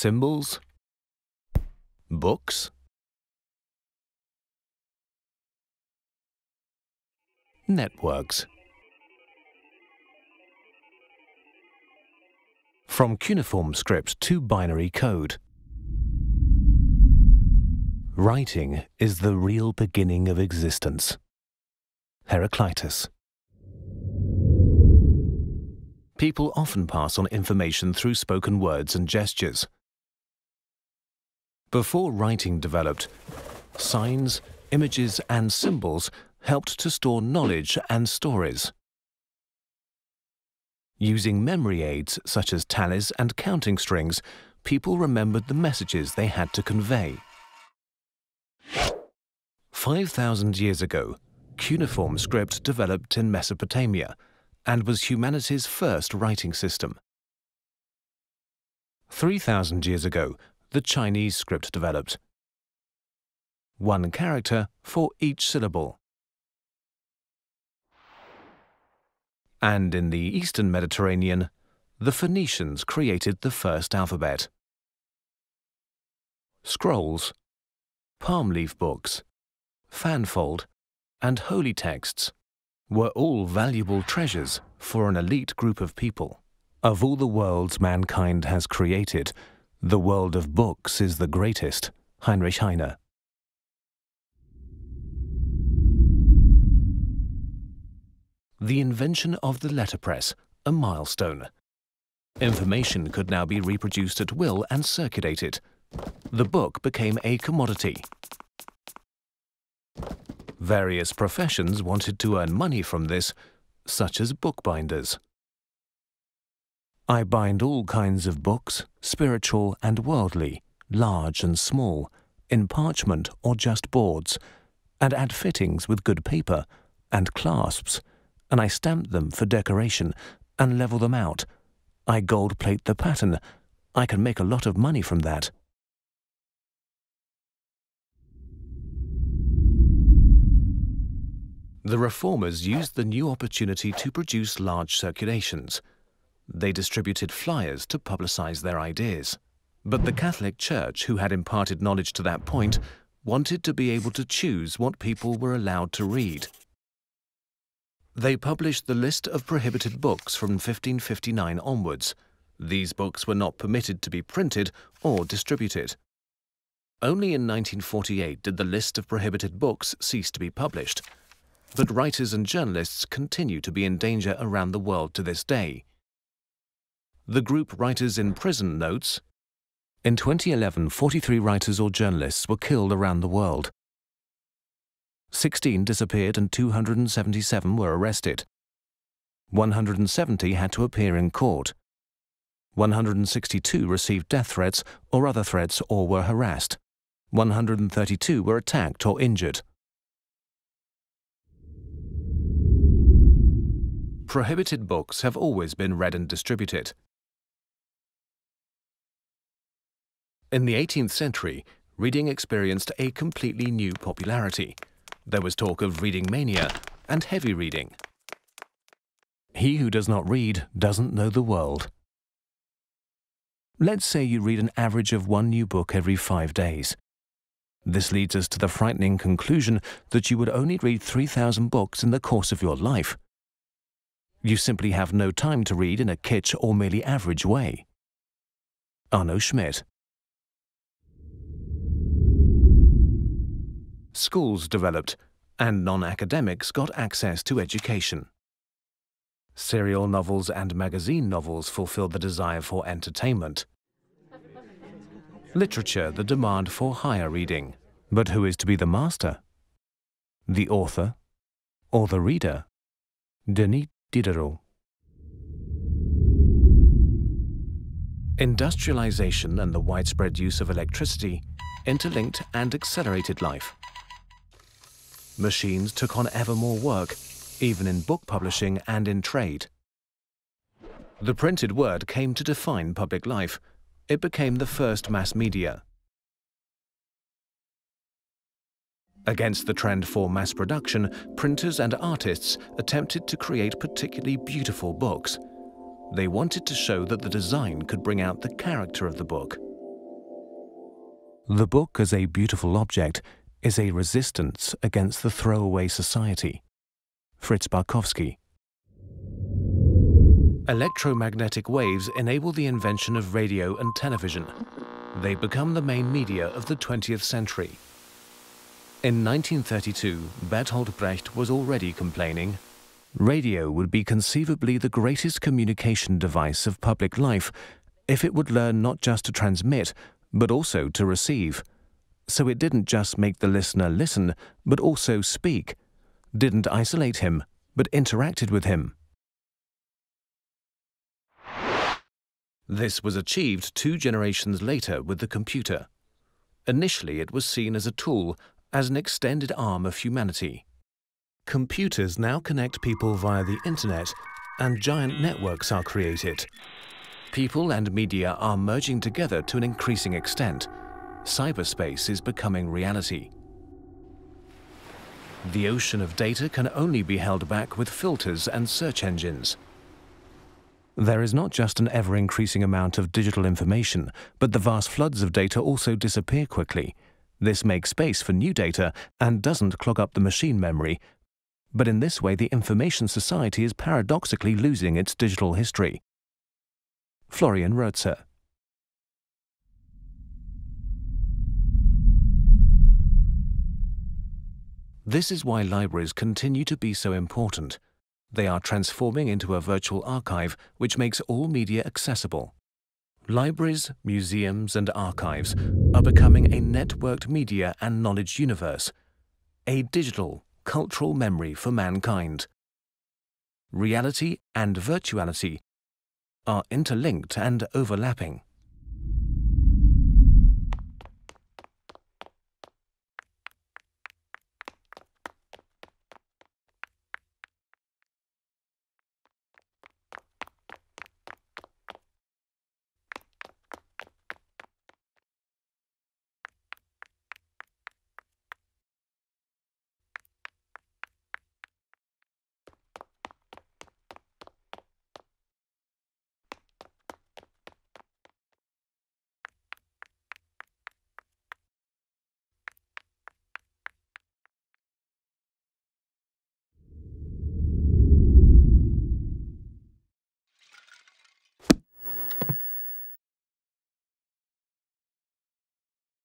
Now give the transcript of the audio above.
Symbols? Books? Networks. From cuneiform script to binary code. Writing is the real beginning of existence. Heraclitus. People often pass on information through spoken words and gestures. Before writing developed, signs, images and symbols helped to store knowledge and stories. Using memory aids such as tallies and counting strings, people remembered the messages they had to convey. 5,000 years ago, cuneiform script developed in Mesopotamia and was humanity's first writing system. 3,000 years ago, the Chinese script developed. One character for each syllable. And in the eastern Mediterranean, the Phoenicians created the first alphabet. Scrolls, palm leaf books, fanfold, and holy texts were all valuable treasures for an elite group of people. Of all the worlds mankind has created, the world of books is the greatest. Heinrich Heine. The invention of the letterpress, a milestone. Information could now be reproduced at will and circulated. The book became a commodity. Various professions wanted to earn money from this, such as bookbinders. I bind all kinds of books, spiritual and worldly, large and small, in parchment or just boards, and add fittings with good paper, and clasps, and I stamp them for decoration, and level them out. I gold plate the pattern. I can make a lot of money from that. The reformers used the new opportunity to produce large circulations. They distributed flyers to publicize their ideas. But the Catholic Church, who had imparted knowledge to that point, wanted to be able to choose what people were allowed to read. They published the list of prohibited books from 1559 onwards. These books were not permitted to be printed or distributed. Only in 1948 did the list of prohibited books cease to be published, but writers and journalists continue to be in danger around the world to this day. The group Writers in Prison notes, in 2011, 43 writers or journalists were killed around the world. 16 disappeared and 277 were arrested. 170 had to appear in court. 162 received death threats or other threats or were harassed. 132 were attacked or injured. Prohibited books have always been read and distributed. In the 18th century, reading experienced a completely new popularity. There was talk of reading mania and heavy reading. He who does not read doesn't know the world. Let's say you read an average of one new book every five days. This leads us to the frightening conclusion that you would only read 3,000 books in the course of your life. You simply have no time to read in a kitsch or merely average way. Arno Schmidt. Schools developed, and non-academics got access to education. Serial novels and magazine novels fulfilled the desire for entertainment. Literature, the demand for higher reading. But who is to be the master? The author or the reader? Denis Diderot. Industrialization and the widespread use of electricity interlinked and accelerated life. Machines took on ever more work, even in book publishing and in trade. The printed word came to define public life. It became the first mass media. Against the trend for mass production, printers and artists attempted to create particularly beautiful books. They wanted to show that the design could bring out the character of the book. The book as a beautiful object is a resistance against the throwaway society. Fritz Barkowski. Electromagnetic waves enable the invention of radio and television. They become the main media of the 20th century. In 1932, Bertolt Brecht was already complaining radio would be conceivably the greatest communication device of public life if it would learn not just to transmit, but also to receive. So it didn't just make the listener listen, but also speak, didn't isolate him, but interacted with him. This was achieved two generations later with the computer. Initially, it was seen as a tool, as an extended arm of humanity. Computers now connect people via the internet, and giant networks are created. People and media are merging together to an increasing extent. Cyberspace is becoming reality. The ocean of data can only be held back with filters and search engines. There is not just an ever-increasing amount of digital information, but the vast floods of data also disappear quickly. This makes space for new data and doesn't clog up the machine memory, but in this way the information society is paradoxically losing its digital history. Florian Roetzer This is why libraries continue to be so important. They are transforming into a virtual archive which makes all media accessible. Libraries, museums and archives are becoming a networked media and knowledge universe, a digital, cultural memory for mankind. Reality and virtuality are interlinked and overlapping.